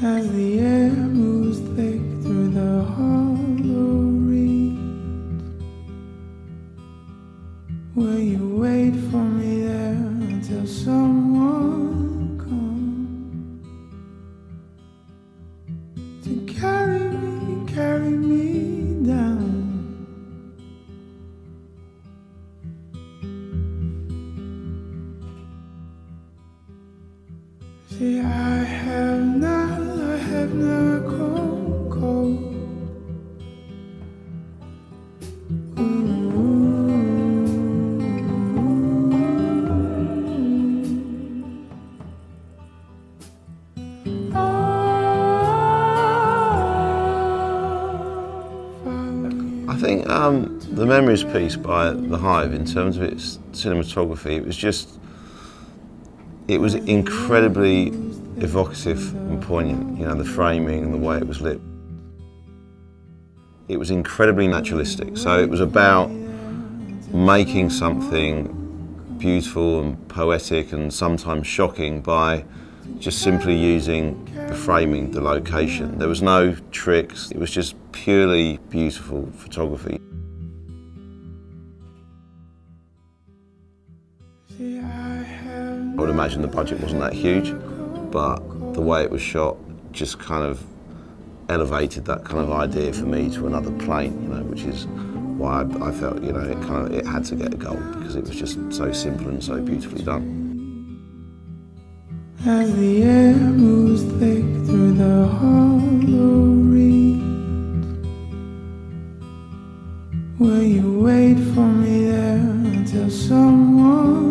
as the air moves thick through the hollow reeds. Will you wait for me there until someone comes to carry me, carry me down? See, I have. I think um, the Memories piece by The Hive, in terms of its cinematography, it was just, it was incredibly evocative and poignant, you know, the framing and the way it was lit. It was incredibly naturalistic, so it was about making something beautiful and poetic and sometimes shocking by just simply using the framing, the location. There was no tricks, it was just purely beautiful photography. I would imagine the budget wasn't that huge, but the way it was shot just kind of elevated that kind of idea for me to another plane, you know, which is why I, I felt, you know, it kind of it had to get a gold because it was just so simple and so beautifully done. As the air moves thick through the hollow will you wait for me there until someone